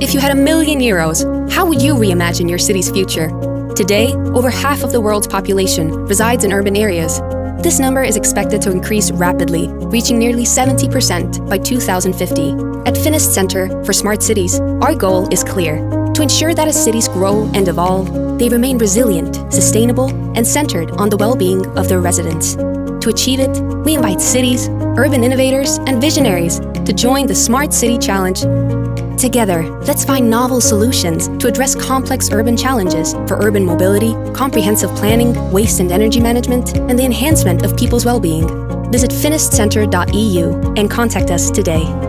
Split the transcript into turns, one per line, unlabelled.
If you had a million euros, how would you reimagine your city's future? Today, over half of the world's population resides in urban areas. This number is expected to increase rapidly, reaching nearly 70% by 2050. At FinEst Centre for Smart Cities, our goal is clear to ensure that as cities grow and evolve, they remain resilient, sustainable, and centered on the well being of their residents. To achieve it, we invite cities, urban innovators, and visionaries to join the Smart City Challenge Together, let's find novel solutions to address complex urban challenges for urban mobility, comprehensive planning, waste and energy management, and the enhancement of people's well being. Visit finestcentre.eu and contact us today.